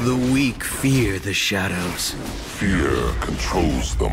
The weak fear the shadows. Fear controls them.